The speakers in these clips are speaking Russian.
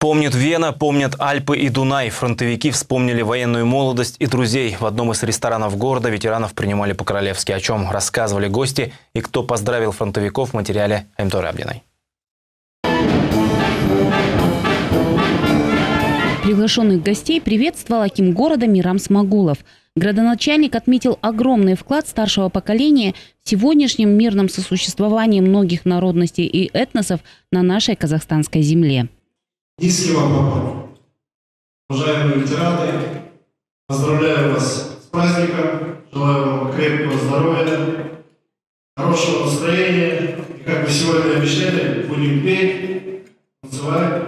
Помнит Вена, помнят Альпы и Дунай. Фронтовики вспомнили военную молодость и друзей. В одном из ресторанов города ветеранов принимали по-королевски. О чем рассказывали гости и кто поздравил фронтовиков в материале Эмторы Абдиной. Приглашенных гостей приветствовал Аким города Мирам Смогулов. Градоначальник отметил огромный вклад старшего поколения в сегодняшнем мирном сосуществовании многих народностей и этносов на нашей казахстанской земле. Низкий вам поклон. Уважаемые ветераны, поздравляю вас с праздником, желаю вам крепкого здоровья, хорошего настроения. И как вы сегодня обещали, будем петь, танцевать,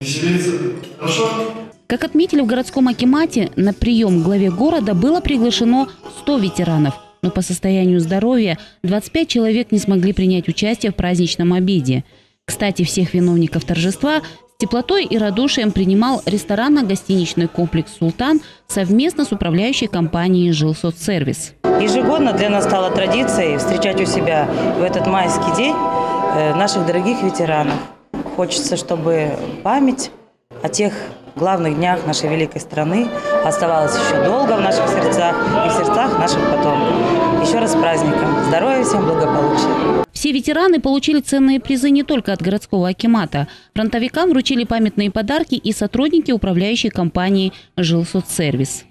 веселиться. Хорошо? Как отметили в городском акимате, на прием к главе города было приглашено 100 ветеранов. Но по состоянию здоровья 25 человек не смогли принять участие в праздничном обеде. Кстати, всех виновников торжества теплотой и радушием принимал ресторанно-гостиничный комплекс «Султан» совместно с управляющей компанией «Жилсоцсервис». Ежегодно для нас стала традицией встречать у себя в этот майский день э, наших дорогих ветеранов. Хочется, чтобы память о тех главных днях нашей великой страны оставалась еще долго в наших сердцах и в сердцах наших потомков. Еще раз с праздником. Здоровья всем, благополучия. Все ветераны получили ценные призы не только от городского акимата. Фронтовикам вручили памятные подарки и сотрудники управляющей компании «Жилсоцсервис».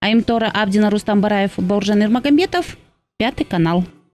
Аимтора Абдина Рустам Бараев, Бауржан Ирмагомедов, Пятый канал.